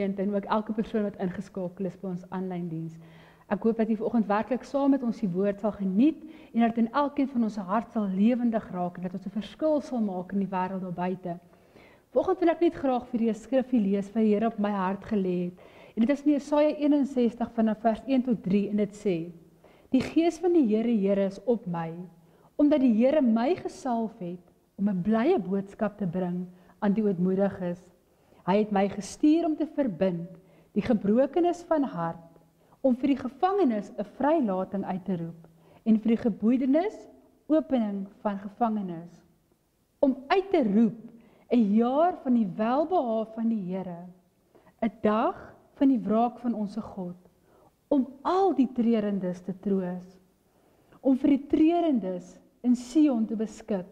Gemeente en ook elke persoon wat ingeskakel is by ons aanlyn diens. Ek hoop dat jy vanoggend werklik saam met ons die woord sal geniet en dat in elkeen van ons hart sal lewendig raak en dat ons 'n verskil sal maak in die wêreld daar buite. Vanoggend wil ek net graag vir julle 'n skrifgie lees wat die Here op my hart gelê het. En dit is in Jesaja 61 vanaf vers 1 tot 3 en dit sê: Die gees van die Here Here is op my, omdat die Here my gesalf het om 'n blye boodskap te bring aan die ootmoediges. Hy het my gestuur om te verbind die gebrokenes van hart, om vir die gevangenes 'n vrylating uit te roep en vir die geboeidenes opening van gevangenes. Om uit te roep 'n jaar van die welbehae van die Here, 'n dag van die wraak van ons God, om al die treurendes te troos, om vir die treurendes in Sion te beskik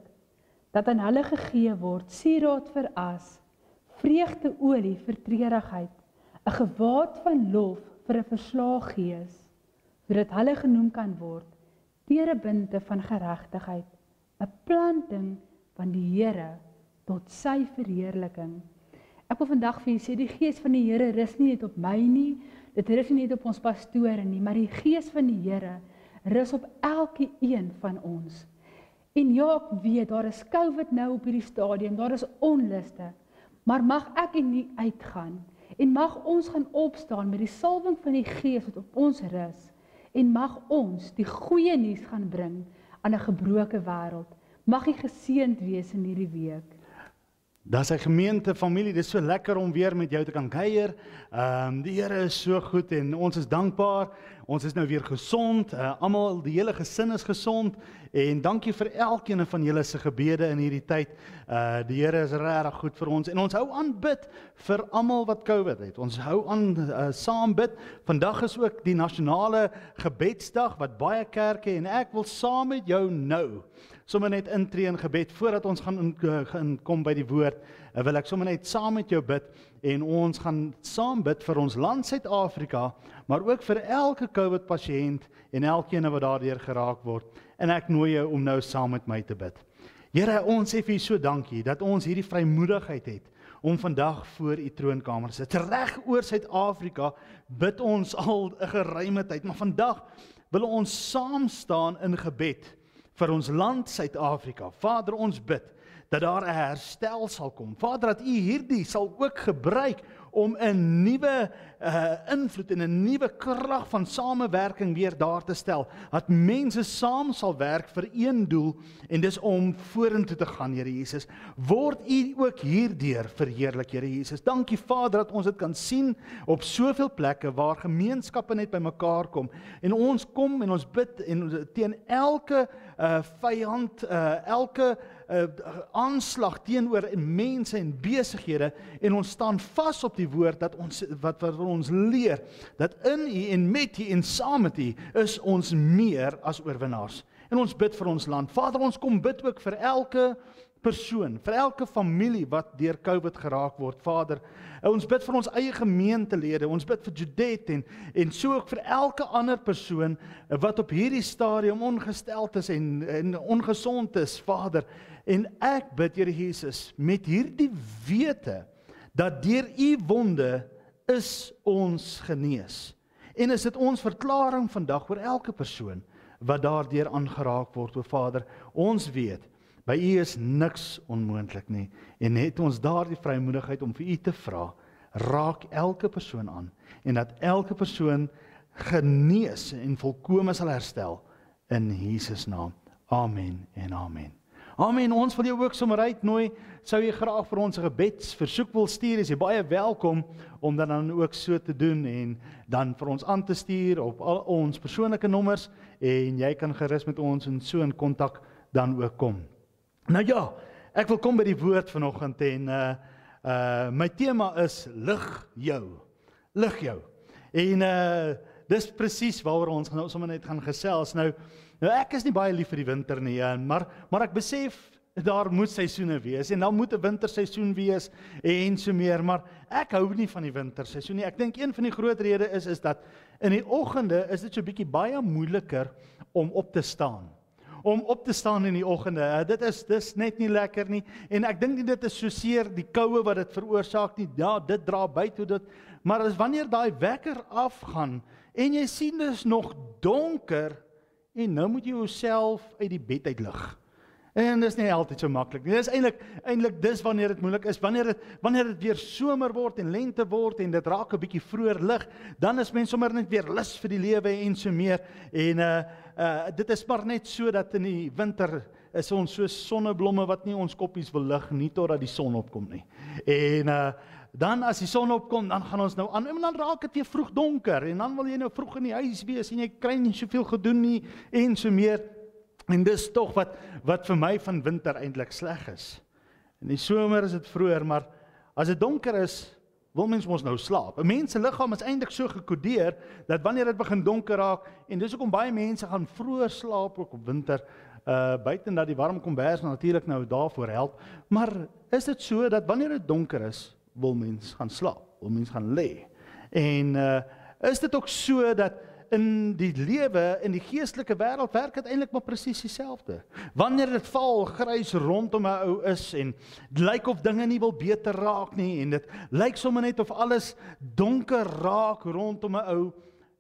dat aan hulle gegee word sieraad vir as, vreugdeolie vir treurigheid, 'n gewaad van lof vir 'n verslae gees, sodat hulle genoem kan word terebinte van geregtigheid, 'n planting van die Here tot sy verheerliking. Ek wil vandag vir julle sê die gees van die Here rus nie net op my nie, dit rus nie net op ons pastore nie, maar die gees van die Here rus op elkeen van ons. En ja, ek weet daar is COVID nou op hierdie stadium, daar is onluste. Maar mag ek en nie uitgaan en mag ons gaan opstaan met die salwing van die Gees wat op ons rus en mag ons die goeie nuus gaan bring aan 'n gebroke wêreld. Mag jy geseënd wees in hierdie week. Daar's 'n gemeente familie, dit is so lekker om weer met jou te kan kuier. Ehm um, die Here is so goed en ons is dankbaar. Ons is nou weer gesond. Uh, Almal, die hele gesin is gesond en dankie vir elkeen van julle se gebede in hierdie tyd. Uh die Here is regtig goed vir ons en ons hou aan bid vir almal wat COVID het. Ons hou aan uh, saam bid. Vandag is ook die nasionale gebedsdag wat baie kerke en ek wil saam met jou nou sommer net intree in gebed voordat ons gaan in, in kom by die woord. Uh, wil ek sommer net saam met jou bid en ons gaan saam bid vir ons land Suid-Afrika, maar ook vir elke COVID pasiënt en elkeen wat daardeur geraak word. En ek nooi jou om nou saam met my te bid. Here, ons sê vir U so dankie dat ons hierdie vrymoedigheid het om vandag voor U troonkamer sit. Reg oor Suid-Afrika bid ons al 'n geruime tyd, maar vandag wil ons saam staan in gebed vir ons land Suid-Afrika. Vader, ons bid dat daar 'n herstel sal kom. Vader, dat U hierdie sal ook gebruik om 'n nuwe uh, invloed en 'n nuwe krag van samewerking weer daar te stel. Dat mense saam sal werk vir een doel en dis om vorentoe te gaan, Here Jesus. Word U ook hierdeur verheerlik, Here Jesus. Dankie Vader dat ons dit kan sien op soveel plekke waar gemeenskappe net bymekaar kom en ons kom en ons bid en teen elke uh, vyand, uh, elke uh, aanslag teenoor mense en besighede en ons staan vas op die woord dat ons wat wat ons leer dat in U en met U en saam met U is ons meer as oorwinnaars. En ons bid vir ons land. Vader, ons kom bid ook vir elke persoon, vir elke familie wat deur COVID geraak word. Vader, ons bid vir ons eie gemeentelede, ons bid vir Judith en en so ook vir elke ander persoon wat op hierdie stadium ongesteld is en en ongesond is, Vader. En ek bid Here Jesus met hierdie wete dat deur u wonde is ons genees. En is dit ons verklaring vandag oor elke persoon wat daardeur aangeraak word, o Vader, ons weet by u is niks onmoontlik nie en het ons daardie vrymoedigheid om vir u te vra, raak elke persoon aan en dat elke persoon genees en volkome sal herstel in Jesus naam. Amen en amen. Amen. Ons wil jou ook sommer uitnooi. Sou jy graag vir ons 'n gebedsversoek wil stuur, is jy baie welkom om dan dan ook so te doen en dan vir ons aan te stuur op al ons persoonlike nommers en jy kan gerus met ons in so 'n kontak dan ook kom. Nou ja, ek wil kom by die woord vanoggend en uh uh my tema is lig jou. Lig jou. En uh dis presies waaroor ons nou sommer net gaan gesels. Nou Nou ek is nie baie lief vir die winter nie, maar maar ek besef daar moet seisoene wees en dan moet 'n winterseisoen wees en so meer, maar ek hou nie van die winterseisoen nie. Ek dink een van die groot redes is is dat in die oggende is dit so bietjie baie moeiliker om op te staan. om op te staan in die oggende. Dit is dis net nie lekker nie. En ek dink nie dit is so seer die koue wat dit veroorsaak nie. Ja, dit dra by toe dit maar as wanneer daai wekker afgaan en jy sien dit is nog donker en nou moet jy jouself uit die bed uitlig. En dis nie altyd so maklik nie. Dis eintlik eintlik dis wanneer dit moeilik is, wanneer dit wanneer dit weer somer word en lente word en dit raak 'n bietjie vroeër lig, dan is mense sommer net weer lus vir die lewe en so meer. En uh uh dit is maar net so dat in die winter is ons so sonneblomme wat nie ons koppies wil lig nie totdat die son opkom nie. En uh dan as die son opkom, dan gaan ons nou aan en dan raak dit weer vroeg donker en dan wil jy nou vroeg in die huis wees en jy kry nie soveel gedoen nie en so meer. En dis tog wat wat vir my van winter eintlik sleg is. In die somer is dit vroeër, maar as dit donker is, wil mens mos nou slaap. 'n Mens se liggaam is eintlik so gekodeer dat wanneer dit begin donker raak en dis hoekom baie mense gaan vroeër slaap ook op winter, uh buiten dat die warm kombers natuurlik nou daarvoor help, maar is dit so dat wanneer dit donker is, wil mens gaan slaap, wil mens gaan lê. En uh is dit ook so dat in die lewe in die geestelike wêreld werk dit eintlik maar presies dieselfde. Wanneer dit val grys rondom 'n ou is en dit lyk of dinge nie wil beter raak nie en dit lyk sommer net of alles donker raak rondom 'n ou,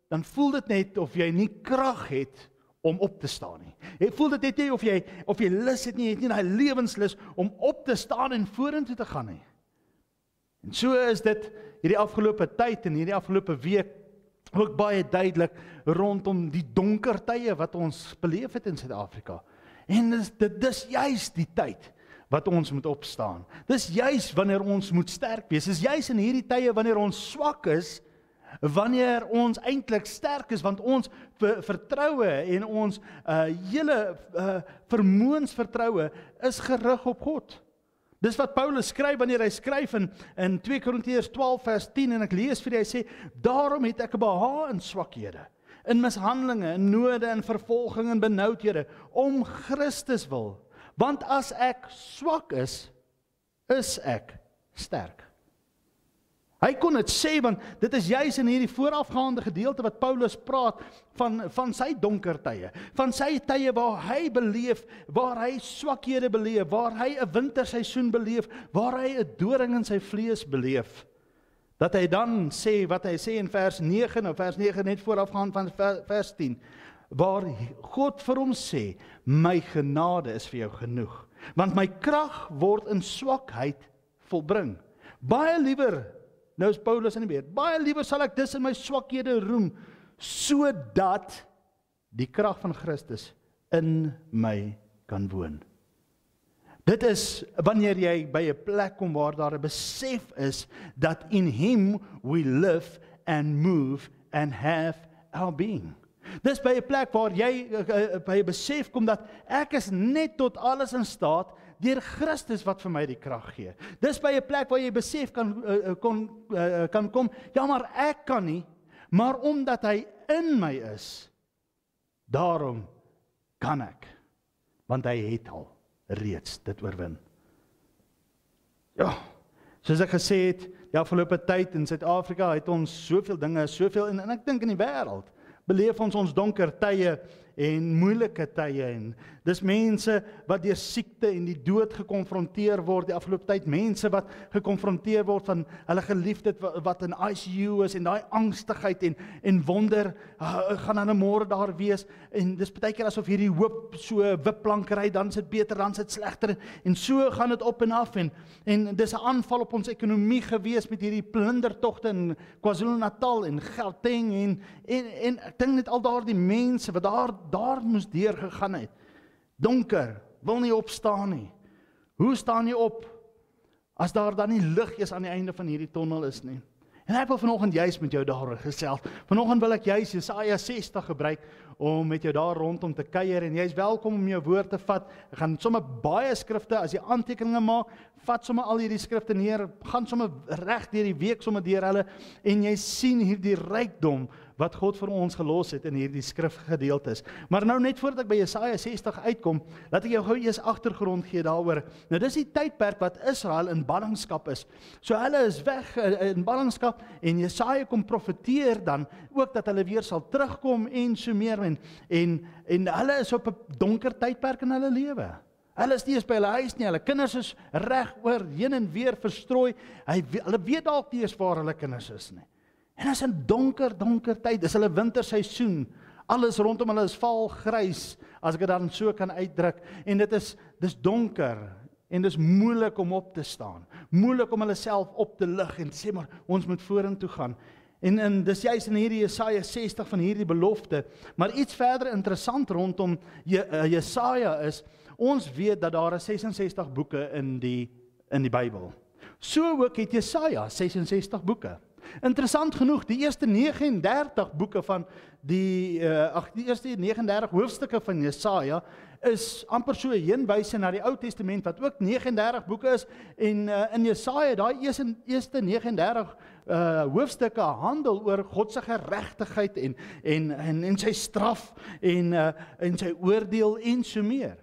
dan voel dit net of jy nie krag het om op te staan nie. Jy voel dit net jy of jy of jy lus het nie, jy het nie daai lewenslus om op te staan en vorentoe te gaan nie. En so is dit hierdie afgelope tyd en hierdie afgelope week ook baie duidelik rondom die donker tye wat ons beleef het in Suid-Afrika. En dis dit dis juis die tyd wat ons moet opstaan. Dis juis wanneer ons moet sterk wees. Dis juis in hierdie tye wanneer ons swak is, wanneer ons eintlik sterk is want ons vertroue en ons uh hele uh vermoëns vertroue is gerig op God. Dis wat Paulus skryf wanneer hy skryf in in 2 Korintiërs 12 vers 10 en ek lees vir hy sê daarom het ek 'n beha in swakhede in mishandelinge in node en vervolging en benoudhede om Christus wil. Want as ek swak is is ek sterk Hy kon dit sê want dit is juis in hierdie voorafgaande gedeelte wat Paulus praat van van sy donker tye, van sy tye waar hy beleef, waar hy swakhede beleef, waar hy 'n winterseisoen beleef, waar hy 'n doring in sy vlees beleef. Dat hy dan sê wat hy sê in vers 9 of vers 9 net voorafgaan van vers 10 waar God vir hom sê my genade is vir jou genoeg want my krag word in swakheid volbring baie liewer Nou is Paulus in die weer. Baie liewer sal ek dis in my swakhede roem sodat die krag van Christus in my kan woon. Dit is wanneer jy by 'n plek kom waar daar 'n besef is dat in him we live and move and have our being. Dis by 'n plek waar jy uh, uh, by 'n besef kom dat ek is net tot alles in staat deur Christus wat vir my die krag gee. Dis by 'n plek waar jy besef kan uh, kon uh, kan kom, ja maar ek kan nie, maar omdat hy in my is, daarom kan ek want hy het al reeds dit oorwin. Ja. Soos ek gesê het, die afgelope tyd in Suid-Afrika het ons soveel dinge, soveel en, en ek dink in die wêreld beleef ons ons donker tye en moeilike tye en dis mense wat deur siekte en die dood gekonfronteer word die afgelope tyd. Mense wat gekonfronteer word van hulle geliefdes wat in ICU is en daai angstigheid en en wonder gaan 'n môre daar wees? En dis baie keer asof hierdie hoop so wipplankery dan sit beter dan sit slegter en so gaan dit op en af en en dis 'n aanval op ons ekonomie gewees met hierdie plundertogte in KwaZulu-Natal en Gauteng en en en ek dink net al daardie mense wat daar daar moes deur gegaan het. Donker, wil nie opstaan nie. Hoe staan jy op as daar dan nie lig is aan die einde van hierdie tonnel is nie? En ek wil vanoggend juis met jou daaroor gesels. Vanoggend wil ek juis Jesaja 60 gebruik om met jou daar rondom te kuier en jy's welkom om jou woord te vat. Ek gaan sommer baie skrifte as jy aantekeninge maak, vat sommer al hierdie skrifte neer, gaan sommer reg deur die week sommer deur hulle en jy sien hierdie rykdom wat God vir ons gelos het in hierdie skrifgedeeltes. Maar nou net voordat ek by Jesaja 60 uitkom, laat ek jou gou eers agtergrond gee daaroor. Nou dis die tydperk wat Israel in ballingskap is. So hulle is weg eh, in ballingskap en Jesaja kom profeteer dan ook dat hulle weer sal terugkom en so meer en en en hulle is op 'n donker tydperk in hulle lewe. Hulle is nie eens by hulle huis nie. Hulle kinders is reg oor heen en weer verstrooi. Hy hulle weet dalk nie eens waar hulle kinders is nie. En is 'n donker, donker tyd. Dis hulle winterseisoen. Alles rondom hulle is vaal grys, as ek dit dan so kan uitdruk. En dit is dis donker en dis moeilik om op te staan. Moeilik om hulle self op te lig en sê maar ons moet vorentoe gaan. En en dis juis in hierdie Jesaja 60 van hierdie belofte. Maar iets verder interessant rondom Je, uh, Jesaja is ons weet dat daar is 66 boeke in die in die Bybel. So ook het Jesaja 66 boeke. Interessant genoeg, die eerste 39 boeke van die uh, ag die eerste 39 hoofstukke van Jesaja is amper so heenwyse na die Ou Testament wat ook 39 boeke is en uh, in Jesaja daai eerste eerste 39 uh hoofstukke handel oor God se geregtigheid en en en en sy straf en uh en sy oordeel en so meer.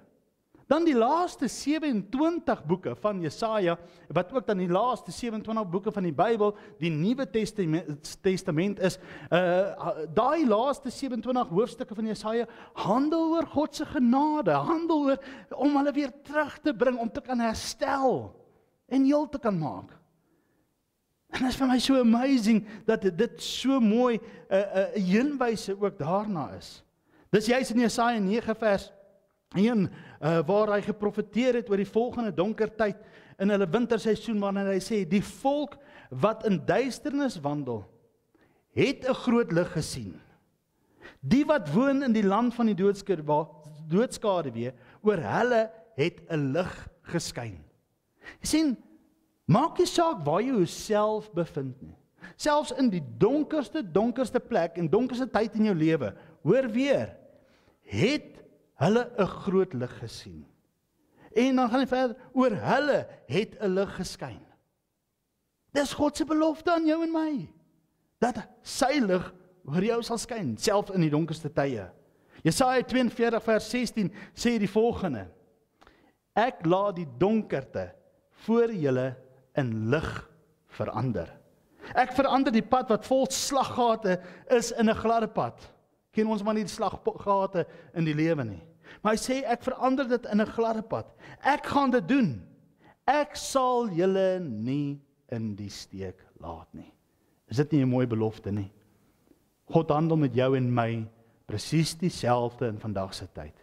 Dan die laaste 27 boeke van Jesaja wat ook dan die laaste 27 boeke van die Bybel, die Nuwe Testament Testament is, uh daai laaste 27 hoofstukke van Jesaja handel oor God se genade, handel oor om hulle weer terug te bring om te kan herstel en heel te kan maak. En dit is vir my so amazing dat dit so mooi 'n uh, 'n uh, heenwyse ook daarna is. Dis juis in Jesaja 9 vers 1 uh, waar hy geprofeteer het oor die volgende donker tyd in hulle winterseisoen wanneer hy sê die volk wat in duisternis wandel het 'n groot lig gesien. Die wat woon in die land van die doodskade doodskade weer oor hulle het 'n lig geskyn. Jy sien Maak nie saak waar jy jouself bevind nie. Selfs in die donkerste donkerste plek en donkerste tyd in jou lewe, hoor weer, het hulle 'n groot lig gesien. En dan gaan hy verder, oor hulle het 'n lig geskyn. Dis God se belofte aan jou en my. Dat sy lig oor jou sal skyn, selfs in die donkerste tye. Jesaja 42 vers 16 sê die volgende: Ek laat die donkerte voor julle in lig verander. Ek verander die pad wat vol slaggate is in 'n gladde pad. Ken ons maar nie die slaggate in die lewe nie. Maar hy sê ek verander dit in 'n gladde pad. Ek gaan dit doen. Ek sal julle nie in die steek laat nie. Is dit nie 'n mooi belofte nie? God handel met jou en my presies dieselfde in vandag se tyd.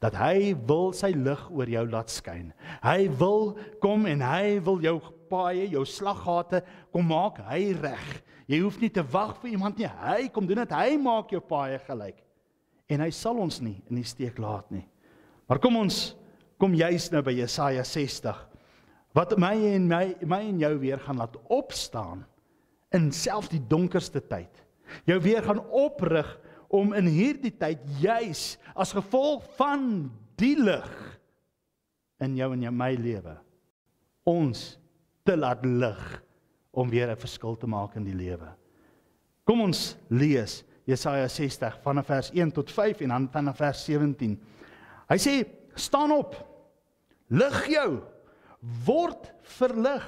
Dat hy wil sy lig oor jou laat skyn. Hy wil kom en hy wil jou paaie, jou slaggate kom maak hy reg. Jy hoef nie te wag vir iemand nie. Hy kom doen dit. Hy maak jou paaie gelyk. En hy sal ons nie in die steek laat nie. Maar kom ons kom juis nou by Jesaja 60 wat my en my my en jou weer gaan laat opstaan in selfs die donkerste tyd. Jou weer gaan oprig om in hierdie tyd juis as gevolg van die lig in jou en jou my lewe ons te laat lig om weer 'n verskil te maak in die lewe. Kom ons lees Jesaja 60 vanaf vers 1 tot 5 en dan vanaf vers 17. Hy sê: "Staan op. Lig jou. Word verlig,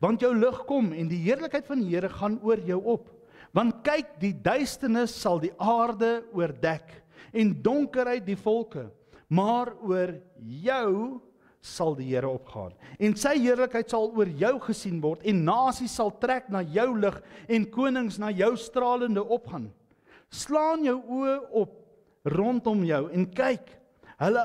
want jou lig kom en die heerlikheid van die Here gaan oor jou op. Want kyk, die duisternis sal die aarde oordek en donkerheid die volke, maar oor jou sal die Here opgaan. En sy heerlikheid sal oor jou gesien word en nasies sal trek na jou lig en konings na jou stralende opgaan. Slaan jou oë op rondom jou en kyk hulle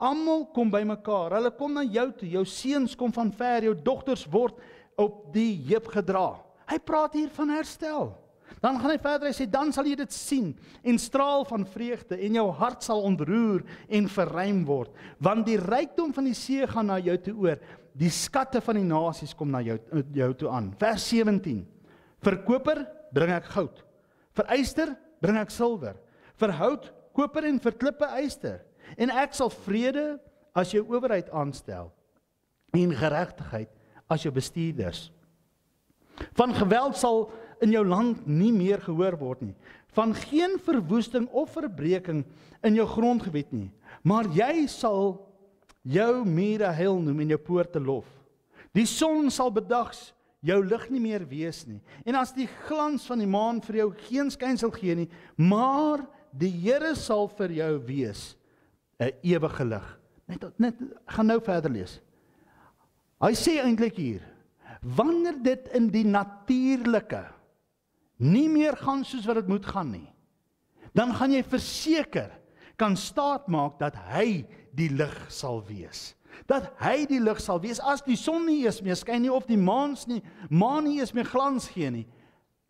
almal kom bymekaar hulle kom na jou toe. Jou seuns kom van ver. Jou dogters word op die heup gedra. Hy praat hier van herstel Dan gaan hy verder hy sê dan sal jy dit sien en straal van vreugde en jou hart sal ontroer en verruim word want die rykdom van die see gaan na jou toe oor die skatte van die nasies kom na jou jou toe aan. Vers 17 vir koper bring ek goud vir yster bring ek silwer vir hout koper en vir klippe yster en ek sal vrede as jou owerheid aanstel en geregtigheid as jou bestuurders. Van geweld sal in jou land nie meer gehoor word nie. Van geen verwoesting of verbreeking in jou grondgebied nie. Maar jy sal jou mure heil noem en jou poorte lof. Die son sal bedags jou lig nie meer wees nie. En as die glans van die maan vir jou geen skynsel gee nie, maar die Here sal vir jou wees 'n ewige lig. Net net gaan nou verder lees. Hy sê eintlik hier, wanneer dit in die natuurlike nie meer gaan soos wat dit moet gaan nie, dan gaan jy verseker kan staat maak dat hy die lig sal wees. Dat hy die lig sal wees as die son nie eens meer skyn nie of die maan nie maan nie eens meer glans gee nie.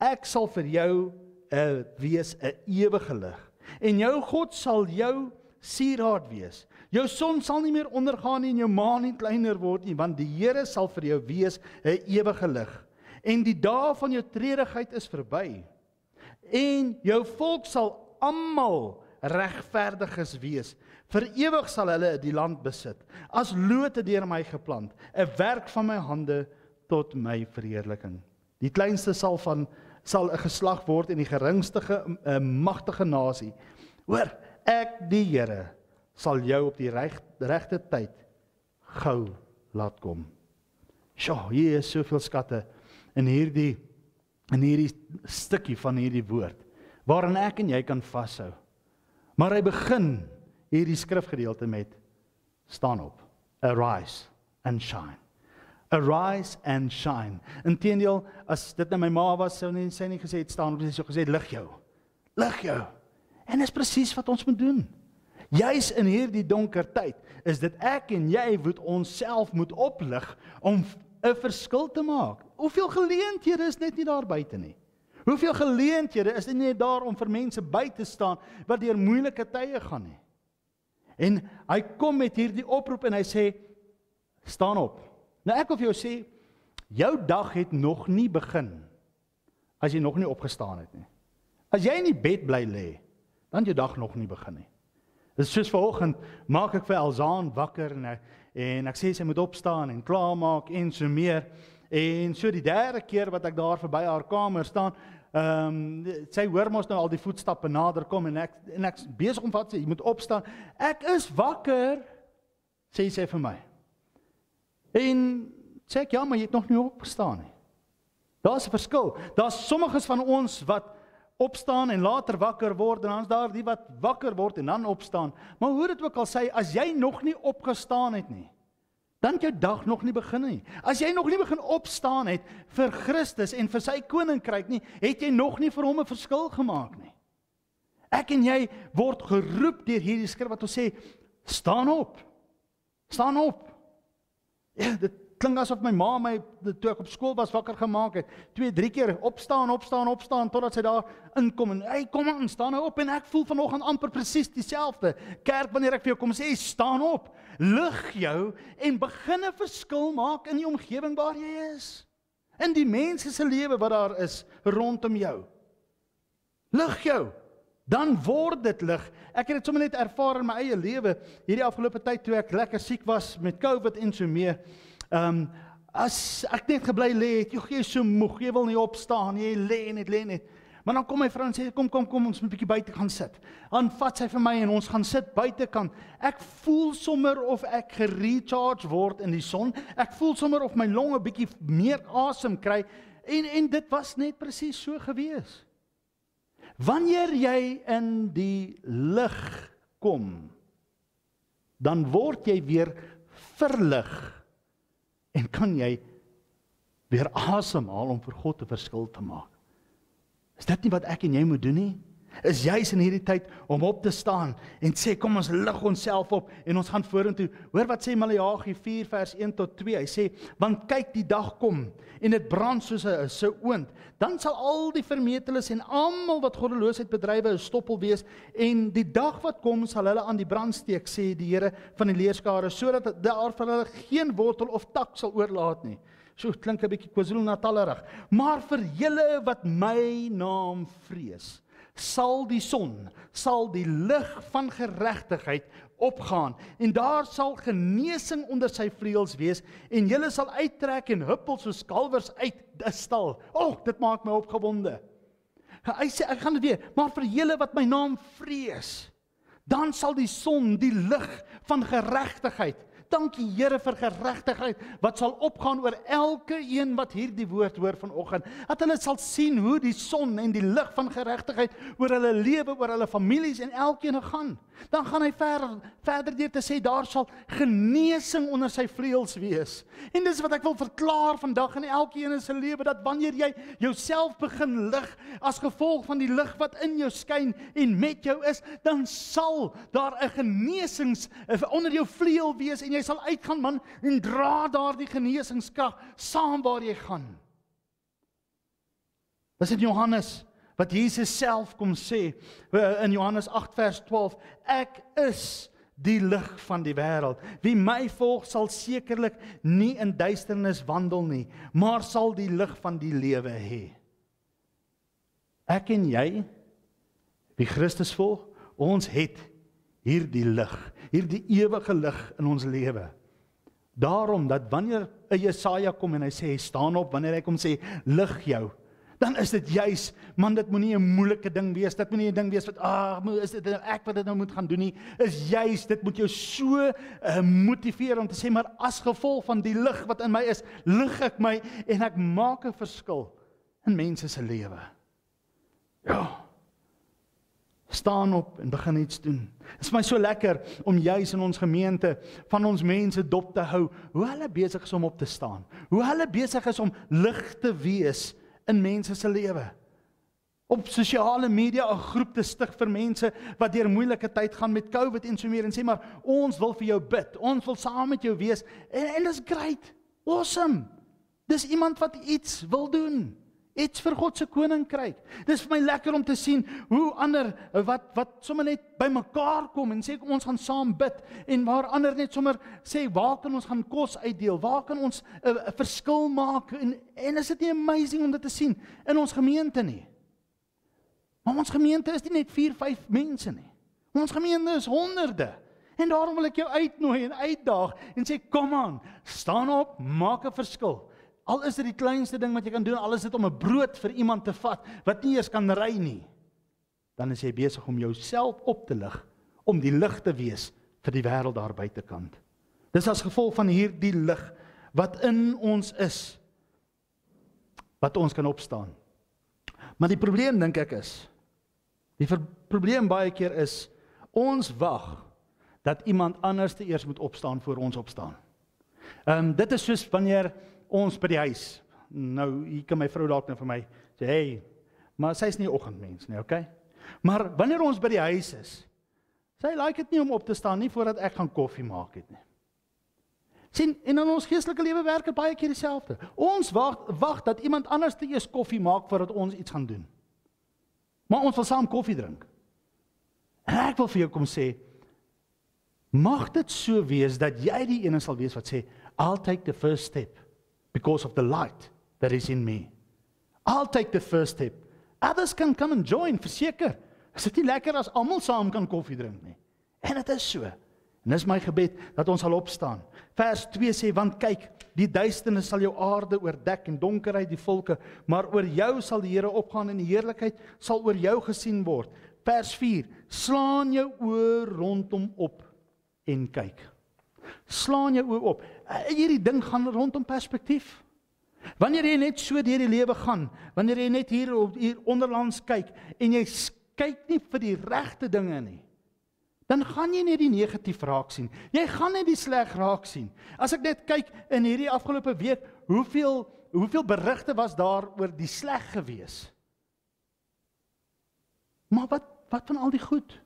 Ek sal vir jou 'n uh, wees 'n ewige lig. En jou God sal jou sieraad wees. Jou son sal nie meer ondergaan nie en jou maan nie kleiner word nie, want die Here sal vir jou wees 'n ewige lig. En die dae van jou treurigheid is verby. En jou volk sal almal regverdiges wees. Vir ewig sal hulle die land besit. As lote deur my geplant, 'n werk van my hande tot my verheerliking. Die kleinste sal van sal 'n geslag word en die geringste 'n magtige nasie. Hoor, ek die Here sal jou op die reg, regte tyd gou laat kom. Sjoe, hier is soveel skatte in hierdie in hierdie stukkie van hierdie woord waaraan ek en jy kan vashou. Maar hy begin hierdie skrifgedeelte met staan op. Arise and shine. Arise and shine. Inteendeel, as dit nou my ma was, sou nie sy nie gesê het staan op, sy sou gesê lig jou. Lig jou. En dis presies wat ons moet doen. Juis in hierdie donker tyd is dit ek en jy wat onsself moet oplig om 'n verskil te maak. Hoeveel geleenthede is net nie daar buite nie. Hoeveel geleenthede is nie daar om vir mense by te staan wat deur moeilike tye gaan nie. En hy kom met hierdie oproep en hy sê staan op. Nou ek wil vir jou sê jou dag het nog nie begin as jy nog nie opgestaan het nie. As jy in die bed bly lê, dan jou dag nog nie begin nie. Dit is soos vanoggend maak ek vir Elzaan wakker en en ek sê sy moet opstaan en klaarmaak en so meer. En so die derde keer wat ek daar verby haar kamer staan, ehm um, sy hoor mos nou al die voetstappe nader kom en ek en ek besig om wat sê, jy moet opstaan. Ek is wakker, sê sy vir my. En sê ek ja, maar jy het nog nie opgestaan nie. Daar's 'n verskil. Daar's sommiges van ons wat opstaan en later wakker word en dan's daar die wat wakker word en dan opstaan. Maar hoe dit ook al sê, as jy nog nie opgestaan het nie, dan jou dag nog nie begin nie. As jy nog nie begin opstaan het vir Christus en vir sy koninkryk nie, het jy nog nie vir hom 'n verskil gemaak nie. Ek en jy word geroep deur hierdie skrif wat ons sê, staan op. Staan op. Ja, dit klink asof my ma my toe ek op skool was wakker gemaak het. Twee, drie keer opstaan, opstaan, opstaan totdat sy daar inkom en hy kom aan, staan nou op en ek voel vanoggend amper presies dieselfde. Kerk wanneer ek vir jou kom sê, staan op lig jou en begin 'n verskil maak in die omgewing waar jy is. In die mense se lewe wat daar is rondom jou. Lig jou. Dan word dit lig. Ek het dit sommer net ervaar in my eie lewe hierdie afgelope tyd toe ek lekker siek was met COVID en so mee. Ehm um, as ek net gebly lê, jy is so moeg, jy wil nie opstaan nie, jy lê net lê net. Maar dan kom my vrou en sê kom kom kom ons moet 'n bietjie buite gaan sit. Dan vat sy vir my en ons gaan sit buitekant. Ek voel sommer of ek gerecharge word in die son. Ek voel sommer of my longe bietjie meer asem kry en en dit was net presies so gewees. Wanneer jy in die lig kom, dan word jy weer verlig en kan jy weer asemhaal om vir God 'n verskil te maak. Is dit nie wat ek en jy moet doen nie? Is juis in hierdie tyd om op te staan en sê kom ons lig onsself op en ons gaan vorentoe. Hoor wat sê Maleagi 4 vers 1 tot 2. Hy sê want kyk die dag kom en dit brand soos 'n se oond. Dan sal al die vermeteles en almal wat goddeloosheid bedrywe 'n stoppel wees en die dag wat kom sal hulle aan die brand steek sê die Here van die leerskare sodat daar vir hulle geen wortel of tak sal oorlaat nie. So klink 'n bietjie KwaZulu-Natalerig. Maar vir julle wat my naam vrees, sal die son, sal die lig van geregtigheid opgaan en daar sal genesing onder sy vleuels wees en julle sal uittrek en huppel soos kalwers uit 'n stal. O, oh, dit maak my opgewonde. Hy sê ek gaan dit weer, maar vir julle wat my naam vrees, dan sal die son, die lig van geregtigheid Dankie Here vir geregtigheid wat sal opgaan oor elke een wat hierdie woord hoor vanoggend. Dat hulle sal sien hoe die son en die lig van geregtigheid oor hulle lewe, oor hulle families en elkeen gaan. Dan gaan hy verder verder deur te sê daar sal genesing onder sy vleuels wees. En dis wat ek wil verklaar vandag in elkeen se lewe dat wanneer jy jouself begin lig as gevolg van die lig wat in jou skyn en met jou is, dan sal daar 'n genesings onder jou vleuel wees en jy sal uitgaan man en dra daardie genesingskrag saam waar jy gaan. Dis in Johannes wat Jesus self kom sê in Johannes 8 vers 12 ek is die lig van die wêreld. Wie my volg sal sekerlik nie in duisternis wandel nie maar sal die lig van die lewe hê. Ek en jy wie Christus volg ons het hierdie lig hierdie ewige lig in ons lewe. Daarom dat wanneer Jesaja kom en hy sê staan op wanneer hy kom sê lig jou dan is dit juis man dit moenie 'n moeilike ding wees dit moenie 'n ding wees wat ag ah, is dit nou ek wat dit nou moet gaan doen nie. Is juis dit moet jou so uh, motiveer om te sê maar as gevolg van die lig wat in my is lig ek my en ek maak 'n verskil in mense se lewe. Ja staan op en begin iets doen. Dit is my so lekker om juis in ons gemeente van ons mense dop te hou hoe hulle besig is om op te staan. Hoe hulle besig is om lig te wees in mense se lewe. Op sosiale media 'n groep te stig vir mense wat deur moeilike tyd gaan met COVID en so meer en sê maar ons wil vir jou bid. Ons wil saam met jou wees. En en dis great. Awesome. Dis iemand wat iets wil doen iets vir God se koninkryk. Dis vir my lekker om te sien hoe ander wat wat sommer net bymekaar kom en sê kom ons gaan saam bid en waar ander net sommer sê waar kan ons gaan kos uitdeel? Waar kan ons 'n verskil maak? En en is dit nie amazing om dit te sien in ons gemeente nie? Maar ons gemeente is nie net 4, 5 mense nie. Ons gemeente is honderde. En daarom wil ek jou uitnooi en uitdaag en sê kom aan, staan op, maak 'n verskil. Al is dit die kleinste ding wat jy kan doen, al is dit om 'n brood vir iemand te vat wat nie eers kan ry nie, dan is jy besig om jouself op te lig, om die lig te wees vir die wêreld daar buitekant. Dis as gevolg van hierdie lig wat in ons is wat ons kan opstaan. Maar die probleem dink ek is die probleem baie keer is ons wag dat iemand anders te eers moet opstaan voor ons opstaan. Ehm um, dit is soos wanneer ons by die huis. Nou hier kan my vrou dalk net vir my sê, "Hey, maar sy's nie 'n oggendmens nie, okay?" Maar wanneer ons by die huis is, sy like dit nie om op te staan nie voordat ek gaan koffie maak het nie. sien en in ons geestelike lewe werk dit baie keer dieselfde. Ons wag wag dat iemand anders te eers koffie maak voordat ons iets gaan doen. Maar ons wil saam koffie drink. En ek wil vir jou kom sê, mag dit so wees dat jy die een sal wees wat sê, "I'll take the first step." Because of the light that is in me. I'll take the first step. Others can come and join, verseker. Is dit nie lekker as almal saam kan koffie drink nie? En dit is so. En dis my gebed dat ons sal opstaan. Vers 2 sê want kyk, die duisternis sal jou aarde oordek en donkerheid die volke, maar oor jou sal die Here opgaan en die heerlikheid sal oor jou gesien word. Vers 4: Slaan jou oë rondom op en kyk. Slaan jou oë op. Eh, hierdie ding gaan rondom perspektief. Wanneer jy net so deur die lewe gaan, wanneer jy net hier op hier onderlands kyk en jy kyk nie vir die regte dinge nie, dan gaan jy net die negatief raak sien. Jy gaan net die sleg raak sien. As ek net kyk in hierdie afgelope week, hoeveel hoeveel berigte was daar oor die sleg gewees? Maar wat wat van al die goed?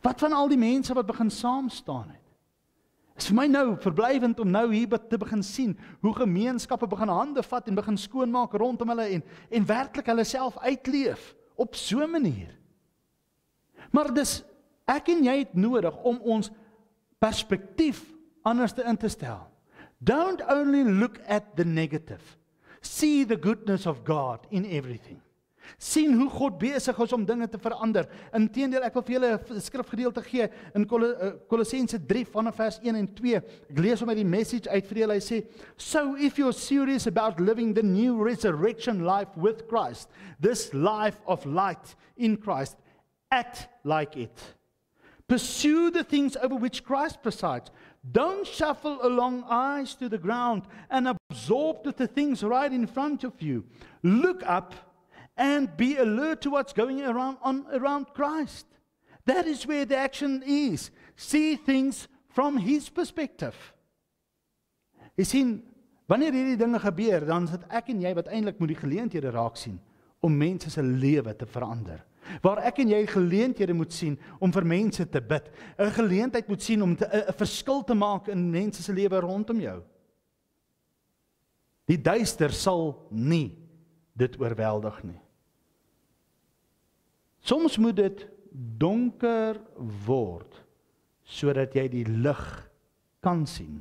Wat van al die mense wat begin saam staan het? Dit is vir my nou verblywend om nou hier te begin sien hoe gemeenskappe begin hande vat en begin skoonmaak rondom hulle en en werklik hulle self uitleef op so 'n manier. Maar dis ek en jy het nodig om ons perspektief anders te in te stel. Don't only look at the negative. See the goodness of God in everything sien hoe God besig is om dinge te verander. Inteendeel, ek wil vir julle 'n skrifgedeelte gee in eh, Kolossense 3 vanaf vers 1 en 2. Ek lees hom uit die message uit vir julle. Hy sê, "So if you're serious about living the new resurrection life with Christ, this life of light in Christ, act like it. Pursue the things over which Christ presides." Don't shuffle along eyes to the ground and absorbed with the things right in front of you. Look up and be alert to what's going around on around Christ. That is where the action is. See things from his perspective. Jy sien, wanneer hierdie dinge gebeur, dan is dit ek en jy wat eintlik moet die geleenthede raak sien om mense se lewe te verander. Waar ek en jy geleenthede moet sien om vir mense te bid, 'n geleentheid moet sien om 'n verskil te maak in mense se lewe rondom jou. Die duister sal nie dit oorweldig nie. Soms moet dit donker word sodat jy die lig kan sien.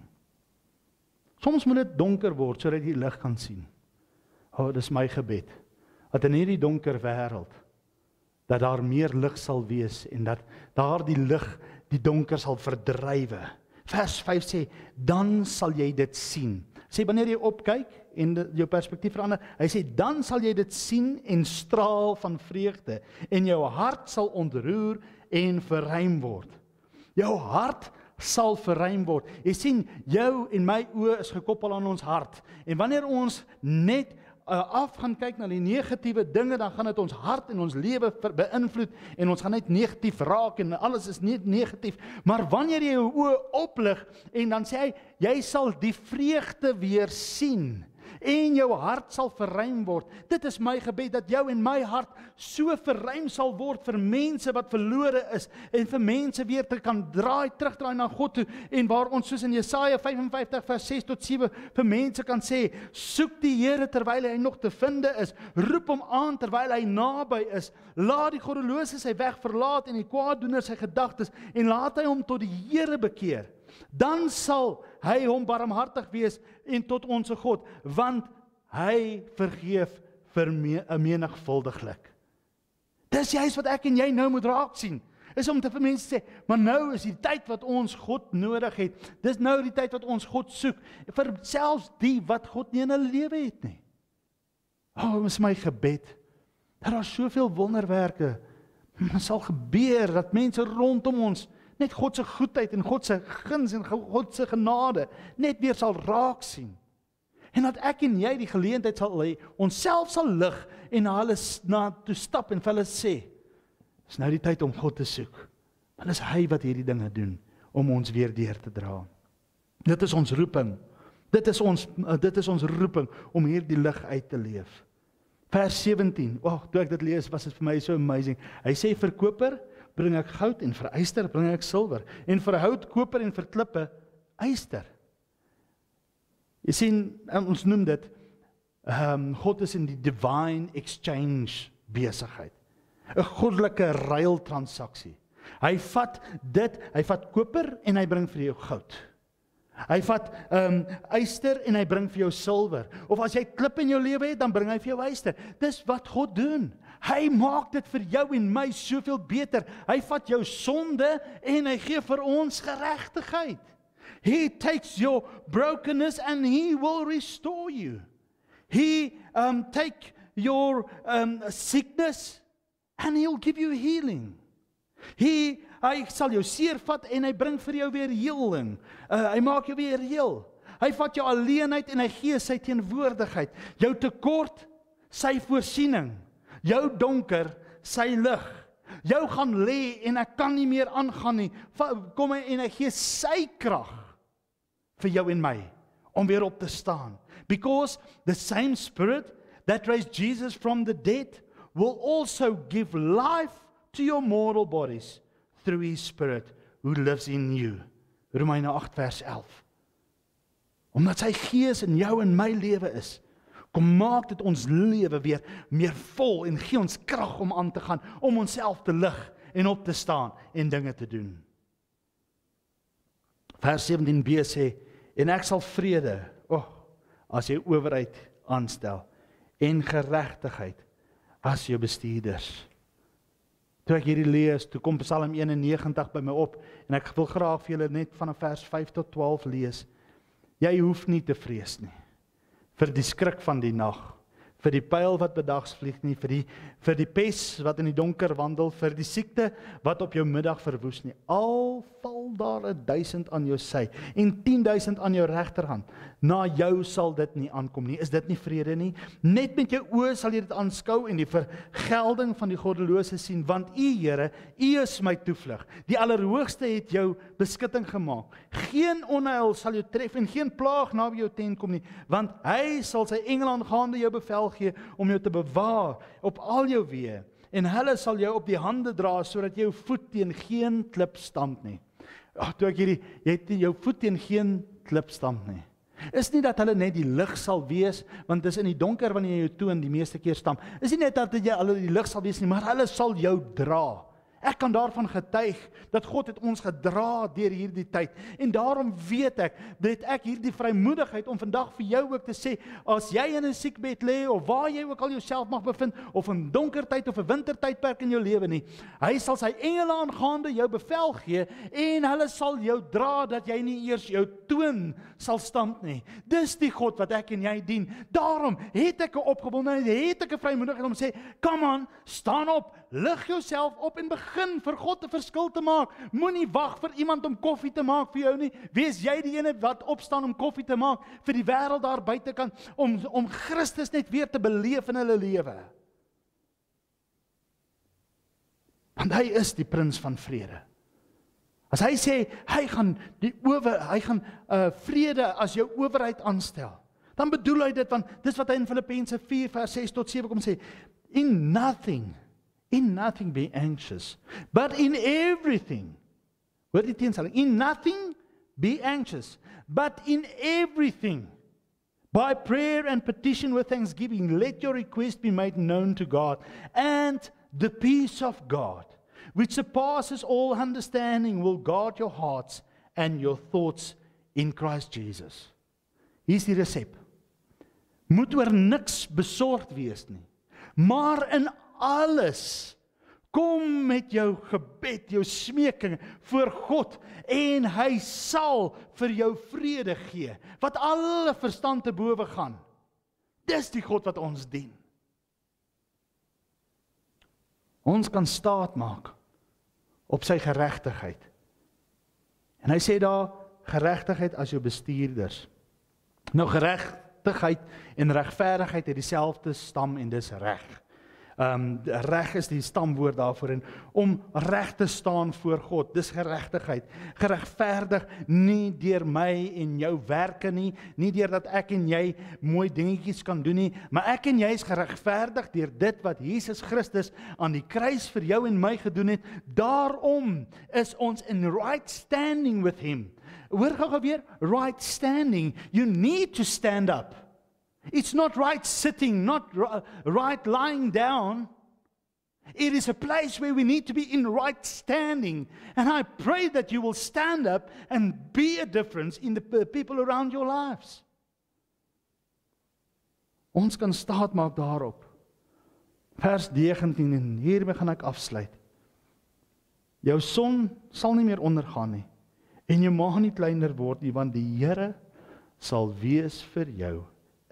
Soms moet dit donker word sodat jy die lig kan sien. O, oh, dis my gebed. Dat in hierdie donker wêreld dat daar meer lig sal wees en dat daardie lig die donker sal verdrywe. Vers 5 sê dan sal jy dit sien. Sê wanneer jy opkyk en jou perspektief verander, hy sê dan sal jy dit sien en straal van vreugde en jou hart sal ontroer en verruim word. Jou hart sal verruim word. Jy sien, jou en my oë is gekoppel aan ons hart. En wanneer ons net uh, af gaan kyk na die negatiewe dinge, dan gaan dit ons hart en ons lewe beïnvloed en ons gaan net negatief raak en alles is net negatief. Maar wanneer jy jou oë oplig en dan sê hy, jy sal die vreugde weer sien en jou hart sal verruim word. Dit is my gebed dat jou en my hart so verruim sal word vir mense wat verlore is en vir mense weer te kan draai, terugdraai na God toe en waar ons soos in Jesaja 55 vers 6 tot 7 vir mense kan sê, soek die Here terwyl hy nog te vind is, roep hom aan terwyl hy naby is. Laat die goddelose sy weg verlaat en die kwaaddoener sy gedagtes en laat hy hom tot die Here bekeer dan sal hy hom barmhartig wees en tot ons God want hy vergeef vir menigvuldiglik. Dis juist wat ek en jy nou moet raak sien. Is om te vir mense sê, maar nou is die tyd wat ons God nodig het. Dis nou die tyd wat ons God soek vir selfs die wat God nie in hulle lewe het nie. O, oh, is my gebed. Daar is soveel wonderwerke. Sal gebeur dat mense rondom ons net God se goedheid en God se guns en God se genade net weer sal raak sien. En dat ek en jy die geleentheid sal hê, onsself sal lig en na hulle na toe stap en vir hulle sê, is nou die tyd om God te soek. Want is hy wat hierdie dinge doen om ons weer deur te dra. Dit is ons roeping. Dit is ons dit is ons roeping om hierdie lig uit te leef. Vers 17. Ag, oh, toe ek dit lees, was dit vir my so amazing. Hy sê verkoper, bring ek goud en vir yster bring ek silwer en vir hout koper en vir klippe yster. Jy sien ons noem dit ehm um, God is in die divine exchange besigheid. 'n Goddelike ruil transaksie. Hy vat dit, hy vat koper en hy bring vir jou goud. Hy vat ehm um, yster en hy bring vir jou silwer. Of as jy klip in jou lewe het, dan bring hy vir jou yster. Dis wat God doen. Hy maak dit vir jou en my soveel beter. Hy vat jou sonde en hy gee vir ons geregtigheid. He takes your brokenness and he will restore you. He um take your um sickness and he'll give you healing. He hy sal jou seer vat en hy bring vir jou weer heling. Uh, hy maak jou weer heel. Hy vat jou alleenheid en hy gee sy teenwoordigheid. Jou tekort, sy voorsiening jou donker sy lig. Jou gaan lê en ek kan nie meer aangaan nie. Kom en hy gee sy krag vir jou en my om weer op te staan. Because the same spirit that raised Jesus from the dead will also give life to your mortal bodies through his spirit who lives in you. Romeine 8 vers 11. Omdat sy gees in jou en my lewe is, Kom maak dit ons lewe weer meer vol en gee ons krag om aan te gaan, om onsself te lig en op te staan en dinge te doen. Vers 17b sê en ek sal vrede, o, oh, as jy owerheid aanstel en geregtigheid as jou bestuurders. Toe ek hierdie lees, toe kom Psalm 91 by my op en ek wil graag vir julle net van vers 5 tot 12 lees. Jy hoef nie te vrees nie vir die skrik van die nag, vir die pyl wat bedags vlieg nie, vir die vir die pes wat in die donker wandel, vir die siekte wat op jou middag verwoes nie. Al val daar 'n 1000 aan jou sy en 10000 aan jou regterhand, na jou sal dit nie aankom nie. Is dit nie vrede nie? Net met jou oë sal jy dit aanskou en die vergelding van die goddelose sien, want U Here, U is my toevlug. Die Allerhoogste het jou beskutting gemaak. Geen onheil sal jou tref en geen plaag naby jou tent kom nie, want Hy sal sy engele aangaande jou bevel gee om jou te bewaar op al jou weë en hulle sal jou op die hande dra sodat jou voet teen geen klip stamp nie. Ag, toe ek hierdie jy het jou voet teen geen klip stamp nie. Is nie dat hulle net die lig sal wees want dis in die donker wanneer jy jou toon die meeste keer stamp. Is nie net dat jy hulle die lig sal wees nie, maar hulle sal jou dra. Ek kan daarvan getuig dat God het ons gedra deur hierdie tyd. En daarom weet ek, dit ek hierdie vrymoedigheid om vandag vir jou ook te sê, as jy in 'n siekbed lê of waar jy ook al jouself mag bevind of in donker tyd of 'n wintertydperk in jou lewe nie, hy sal sy engele aangaande jou bevel gee en hulle sal jou dra dat jy nie eers jou toon sal stamp nie. Dis die God wat ek en jy dien. Daarom het ek 'n opgewondenheid, het ek 'n vrymoedigheid om sê, "Kom aan, staan op, lig jouself op en begin vir God 'n verskil te maak. Moenie wag vir iemand om koffie te maak vir jou nie. Wees jy die ene wat opstaan om koffie te maak vir die wêreld daar buite kan om om Christus net weer te beleef in hulle lewe. Want hy is die prins van vrede. As hy sê hy gaan die ower hy gaan uh, vrede as jou owerheid aanstel. Dan bedoel hy dit want dis wat hy in Filippense 4 vers 6 tot 7 kom sê in nothing In nothing be anxious, but in everything. Hoor die teenstelling. In nothing be anxious, but in everything. By prayer and petition with thanksgiving, let your request be made known to God. And the peace of God, which surpasses all understanding, will guard your hearts and your thoughts in Christ Jesus. Hier's die resep. Moet oor niks besorgd wees nie. Maar in alles. Kom met jou gebed, jou smeking voor God en hy sal vir jou vrede gee wat alle verstand te bowe gaan. Dis die God wat ons dien. Ons kan staat maak op sy geregtigheid. En hy sê daar geregtigheid as jou bestuurders. Nou geregtigheid en regverdigheid het dieselfde stam en dis reg ehm um, reg is die stamwoord daarvoor en om reg te staan voor God. Dis geregtigheid. Geregverdig nie deur my en jou werke nie, nie deur dat ek en jy mooi dingetjies kan doen nie, maar ek en jy is geregverdig deur dit wat Jesus Christus aan die kruis vir jou en my gedoen het. Daarom is ons in right standing with him. Hoor gou weer, right standing. You need to stand up. It's not right sitting, not right lying down. It is a place where we need to be in right standing. And I pray that you will stand up and be a difference in the people around your lives. Ons kan staat maak daarop. Vers 19 en hiermee gaan ek afsluit. Jou son sal nie meer ondergaan nie en jou maan nie kleiner word nie want die Here sal wees vir jou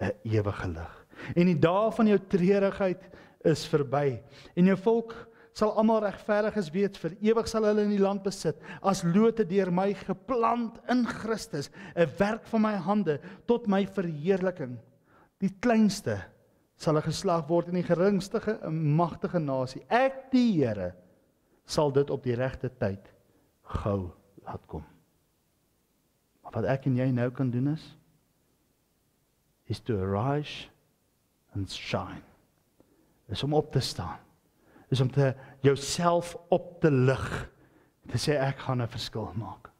'n ewige lig. En die dae van jou treurigheid is verby. En jou volk sal almal regverdiges weet vir ewig sal hulle in die land besit. As lote deur my geplant in Christus 'n werk van my hande tot my verheerliking. Die kleinste sal 'n geslag word in die geringste 'n magtige nasie. Ek die Here sal dit op die regte tyd gou laat kom. Maar wat ek en jy nou kan doen is is to arise and shine. Is om op te staan. Is om te jouself op te lig. Te sê ek gaan 'n verskil maak.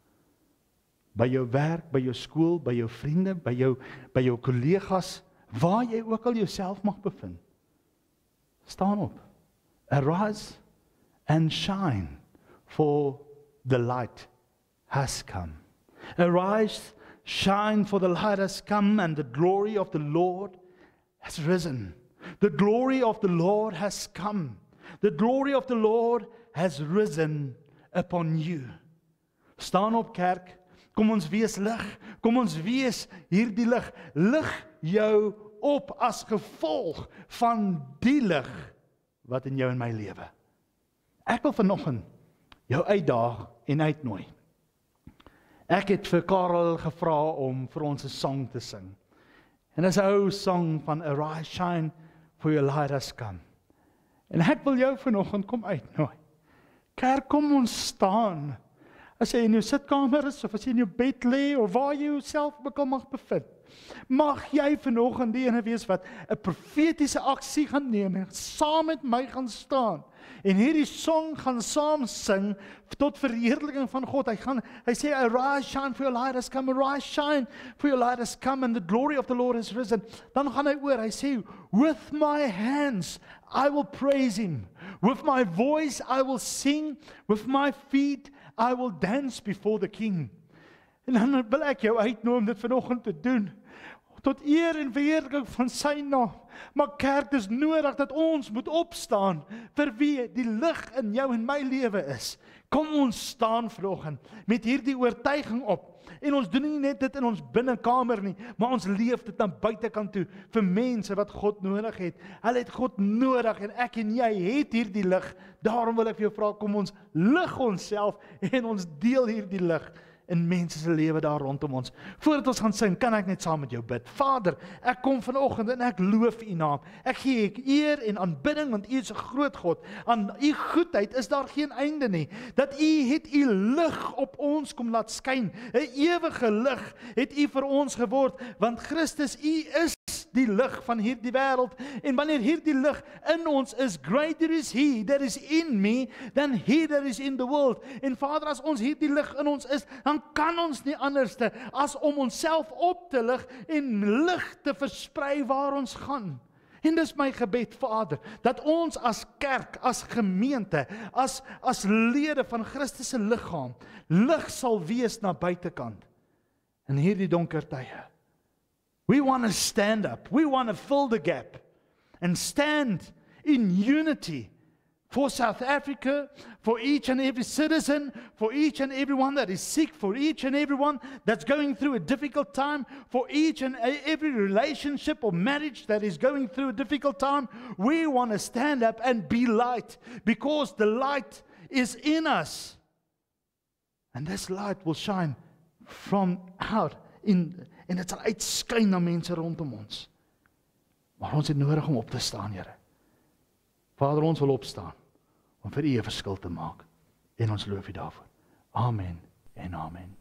By jou werk, by jou skool, by jou vriende, by jou by jou kollegas, waar jy ook al jouself mag bevind. Staan op. Arise and shine for the light has come. Arise Shine, for the light has come, and the glory of the Lord has risen. The glory of the Lord has come. The glory of the Lord has risen upon you. Staan op kerk. Kom ons wees lig. Kom ons wees hierdie lig. Lig jou op as gevolg van die lig wat in jou en my lewe. Ek wil vanoggend jou uitdaag en uitnooi Ek het vir Karel gevra om vir ons 'n song te sing. En dis 'n ou song van Arise Shine for your light has come. En ek wil jou vanoggend kom uitnooi. Kerk, kom ons staan. As jy in jou sitkamer is of as jy in jou bed lê of waar jy jouself ook al mag bevind. Mag jy vanoggend die ene wees wat 'n profetiese aksie gaan neem en saam met my gaan staan en hierdie song gaan saam sing tot verheerliking van God. Hy gaan hy sê arise shine for your light has come arise shine for your light has come and the glory of the Lord has risen. Dan gaan hy oor. Hy sê with my hands I will praise him. With my voice I will sing. With my feet I will dance before the king. En dan wil ek jou uitnooi om dit vanoggend te doen tot eer en verheerliking van sy naam. Maar kerk, dis nodig dat ons moet opstaan vir wie die lig in jou en my lewe is. Kom ons staan vanoggend met hierdie oortuiging op. En ons doen nie net dit in ons binnekamer nie, maar ons leef dit aan buitekant toe vir mense wat God nodig het. Hulle het God nodig en ek en jy het hierdie lig. Daarom wil ek vir jou vra kom ons lig onsself en ons deel hierdie lig in mense se lewe daar rondom ons. Voordat ons gaan sing, kan ek net saam met jou bid. Vader, ek kom vanoggend en ek loof U naam. Ek gee ek eer en aanbidding want U is 'n groot God. Aan U goedheid is daar geen einde nie. Dat U het U lig op ons kom laat skyn. 'n Ewige lig het U vir ons geword want Christus U is die lig van hierdie wêreld. En wanneer hierdie lig in ons is greater is he that is in me than he that is in the world. En Vader as ons hierdie lig in ons is dan kan ons nie anderste as om onsself op te lig en lig te versprei waar ons gaan. En dis my gebed Vader dat ons as kerk, as gemeente, as as lede van Christus se liggaam lig sal wees na buitekant in hierdie donker tye. We want to stand up. We want to fill the gap and stand in unity for South Africa, for each and every citizen, for each and everyone that is sick, for each and everyone that's going through a difficult time, for each and every relationship or marriage that is going through a difficult time. We want to stand up and be light because the light is in us. And this light will shine from out in en dit sal uitskyn na mense rondom ons. Maar ons het nodig om op te staan, Here. Vader, ons wil opstaan om vir U 'n verskil te maak en ons loof U daarvoor. Amen en amen.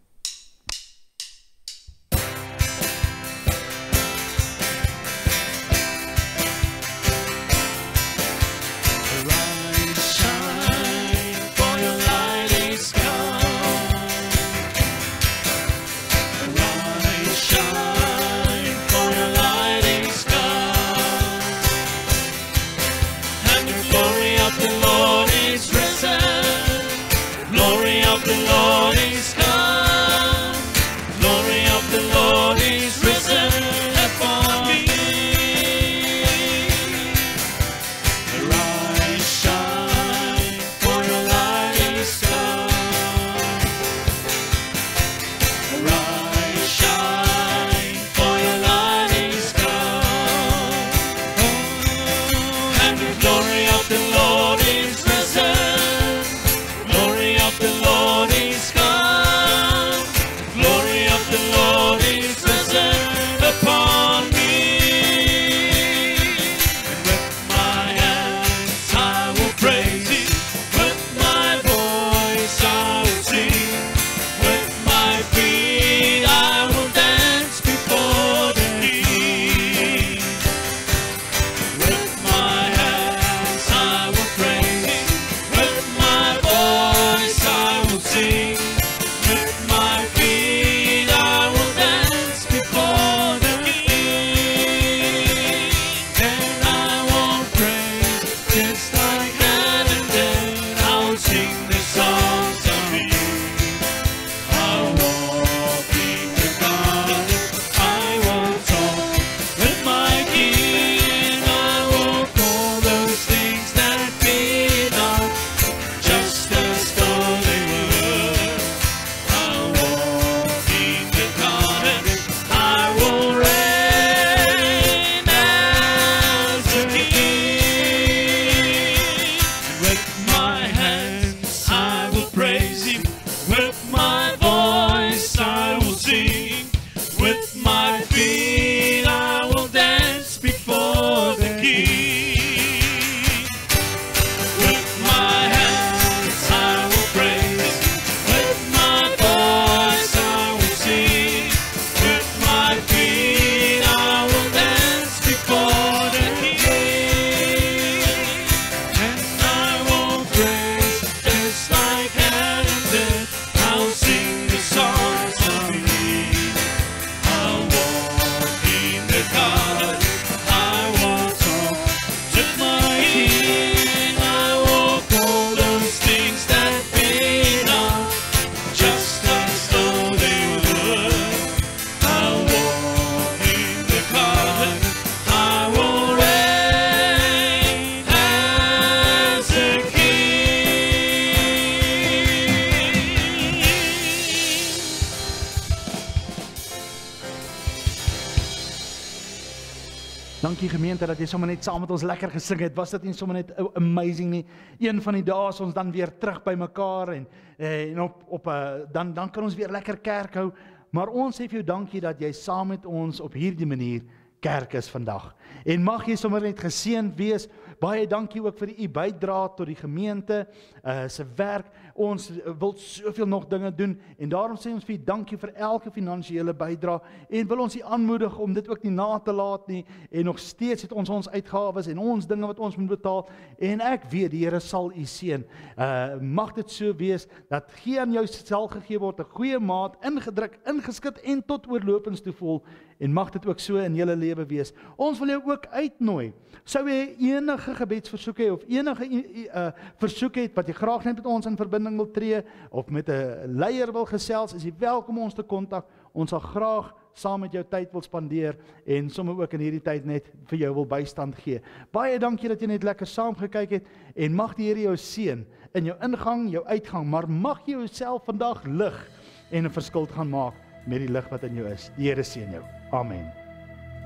Dat jy sommer net saam met ons lekker gesing het. Was dit nie sommer net amazing nie? Een van die dae is ons dan weer terug by mekaar en eh, en op op 'n uh, dan dan kan ons weer lekker kerk hou. Maar ons sê vir jou dankie dat jy saam met ons op hierdie manier kerk is vandag. En mag jy sommer net geseënd wees. Baie dankie ook vir u bydra tot die gemeente uh se werk. Ons wil soveel nog dinge doen en daarom sê ons vir dankie vir elke finansiële bydra en wil ons u aanmoedig om dit ook nie na te laat nie en nog steeds het ons ons uitgawes en ons dinge wat ons moet betaal en ek weet die Here sal u seën. Uh mag dit so wees dat gee aan jou self gegee word 'n goeie maat ingedruk, ingeskit en tot oorlopends toe vol en mag dit ook so in julle lewe wees. Ons wil jou ook uitnooi. Sou jy enige gebedsversoeke hê of enige uh, versoek het wat jy graag net met ons in verbinding wil tree of met 'n leier wil gesels, is jy welkom ons te kontak. Ons sal graag saam met jou tyd wil spandeer en sommer ook in hierdie tyd net vir jou wil bystand gee. Baie dankie dat jy net lekker saam gekyk het en mag die Here jou seën in jou ingang, jou uitgang, maar mag jy jouself vandag lig en 'n verskil gaan maak met die lig wat in jou is. Die Here seën jou. Amen.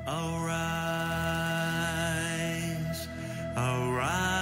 Arise, arise,